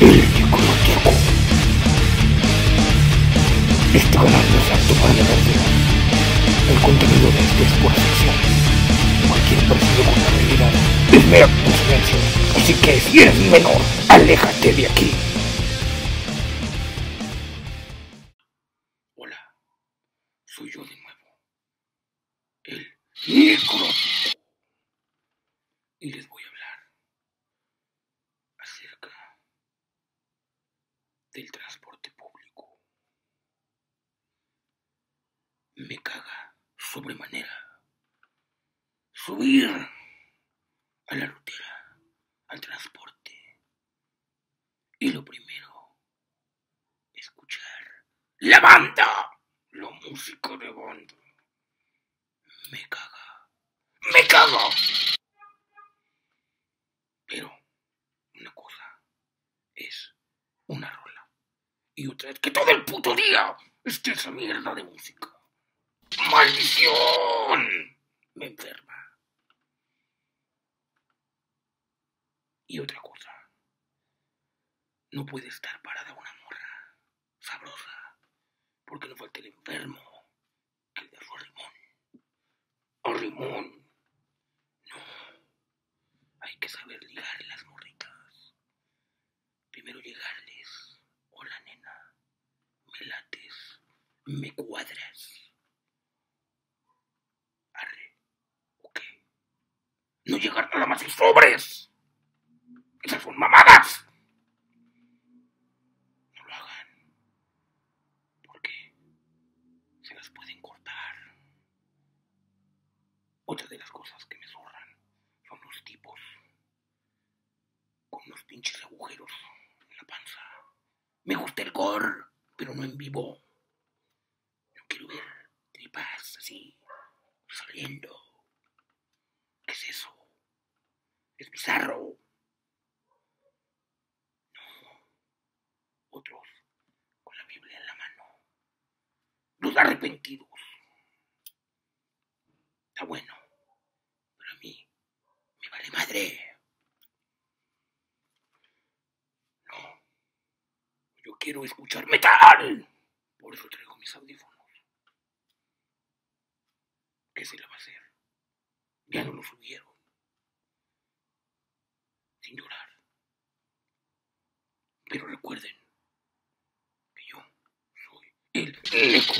El necrótico. Este canal no es apto para de edad. El contenido de este es pura ficción. Cualquier parecido con la realidad es mera coincidencia. Así que si eres menor, aléjate de aquí. Hola, soy yo de nuevo. El necrótico. Y les voy a hablar acerca del transporte público. Me caga sobremanera subir a la rutera, al transporte. Y lo primero, escuchar la banda, la música de banda. Me caga, me caga. Pero una cosa es y otra es que todo el puto día esté esa mierda de música. ¡Maldición! Me enferma. Y otra cosa. No puede estar parada una morra sabrosa porque no falta el enfermo le da su arrimón. Arrimón. No. Hay que saber ligar las morritas. Primero llegarles. Hola nena. Me lates. Me cuadras. Arre. Ok. No llegar nada más y sobres. Esas son mamadas. No lo hagan. Porque se las pueden cortar. Otra de las cosas que me zorran son los tipos con unos pinches agujeros en la panza. Me gusta el gore, pero no en vivo. Así saliendo. ¿Qué es eso? Es bizarro. No. Otros con la Biblia en la mano. Los arrepentidos. Está bueno. Pero a mí me vale madre. No. Yo quiero escuchar metal. Por eso traigo mis audífonos. ¿Qué se le va a hacer? Ya no lo subieron. Sin llorar. Pero recuerden que yo soy el eco.